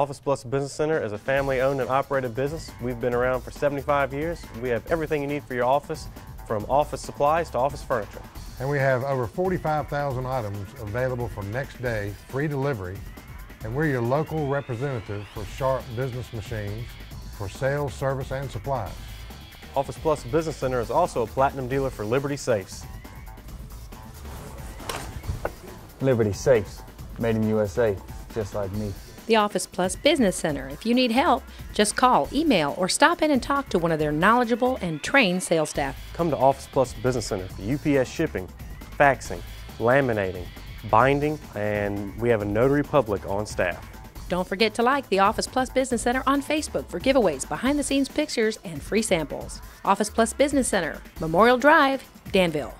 Office Plus Business Center is a family owned and operated business. We've been around for 75 years. We have everything you need for your office, from office supplies to office furniture. And we have over 45,000 items available for next day free delivery. And we're your local representative for Sharp Business Machines for sales, service, and supplies. Office Plus Business Center is also a platinum dealer for Liberty Safes. Liberty Safes, made in USA, just like me. The Office Plus Business Center. If you need help, just call, email, or stop in and talk to one of their knowledgeable and trained sales staff. Come to Office Plus Business Center for UPS shipping, faxing, laminating, binding, and we have a notary public on staff. Don't forget to like the Office Plus Business Center on Facebook for giveaways, behind the scenes pictures, and free samples. Office Plus Business Center, Memorial Drive, Danville.